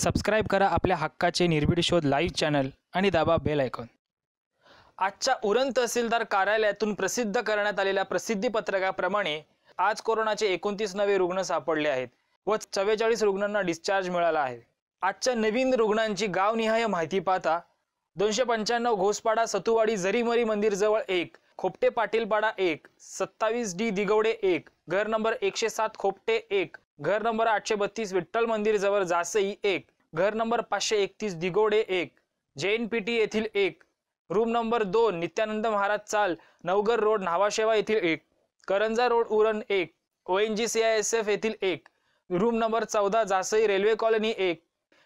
Subscribe करा आपल्या हक्काचे निर्भीड शोध लाईव्ह चॅनल आणि दाबा बेल आयकॉन आजच्या उरण तहसीलदार कार्यालयातून प्रसिद्ध करण्यात आलेल्या प्रसिद्धी पत्रकाप्रमाणे आज कोरोनाचे एकोणतीस नवे रुग्ण सापडले आहेत व चव्वेचाळीस रुग्णांना डिस्चार्ज मिळाला आहे. आजच्या नवीन रुग्णांची गावनिहाय माहिती पाहता दोनशे पंच्याण्णव घोसपाडा सतुवाडी जरीमरी मंदिर जवळ एक खोपटे पाटीलपाडा एक सत्तावीस डी दिगवडे एक घर नंबर एकशे सात खोपटे एक घर नंबर आठशे बत्तीस विठ्ठल मंदिर जवळ जासई एक. घर नंबर पाचशे एकतीस दिगोडे एक. जैन पीटी येथील एक. रूम नंबर दोन नित्यानंद महाराज चाल नवगर रोड न्हावाशेवा येथील एक. करंजा रोड उरण एक. O N G C I S F येथील एक. रूम नंबर चौदा जासई रेल्वे कॉलनी एक.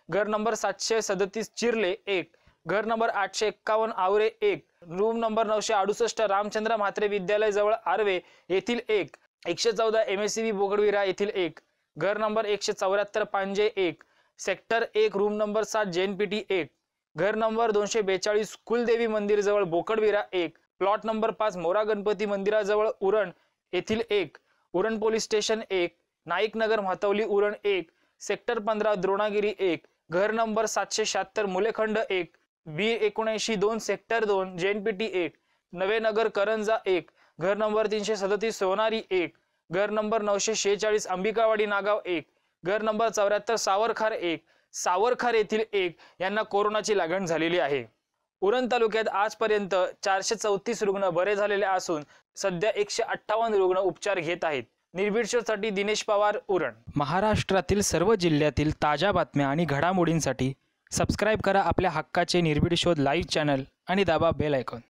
घर नंबर सातशे सदतीस चिरले एक. घर नंबर आठशे एक्कावन्न आवरे एक. रूम नंबर नऊशे अडुसष्ट रामचंद्र म्हात्रे विद्यालय जवळ आर्वे येथील एक. एकशे चौदा M S C B Bogadvira येथील एक. घर नंबर एकशे चौऱ्याहत्तर पांजे एक सेक्टर एक रूम नंबर सात जेएनपीटी एक घर नंबर दोनशे बेचाळीस कुलदेवी मंदिर जवळ बोकडविरा एक. प्लॉट नंबर पाच मोरा गणपती मंदिराजवळ उरण येथील एक. उरण पोलीस स्टेशन एक. नाईक नगर म्हातवली उरण एक. सेक्टर पंधरा द्रोणागिरी एक. घर नंबर सातशे शहात्तर मुलेखंड एक. बी एकोणऐंशी दोन सेक्टर दोन जेएनपीटी एक. नवे नगर करंजा एक. घर नंबर तीनशे सदतीस सोनारी एक. घर नंबर नऊशे शेहेचाळीस अंबिकावाडी नागाव एक. घर नंबर चौऱ्याहत्तर सावरखार एक. सावरखार येथील एक. यांना कोरोनाची लागण झालेली आहे. उरण तालुक्यात आजपर्यंत चारशे चौतीस रुग्ण बरे झालेले असून सध्या एकशे अठ्ठावन्न रुग्ण उपचार घेत आहेत. निर्भीडशोसाठी दिनेश पवार उरण. महाराष्ट्रातील सर्व जिल्ह्यातील ताज्या बातम्या आणि घडामोडींसाठी सबस्क्राईब करा आपल्या हक्काचे निर्भीड शोध लाईव्ह चॅनल आणि दाबा बेल आयकॉन.